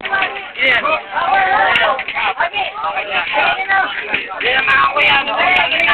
Yan. Yan ang mga kuya.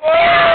Oh!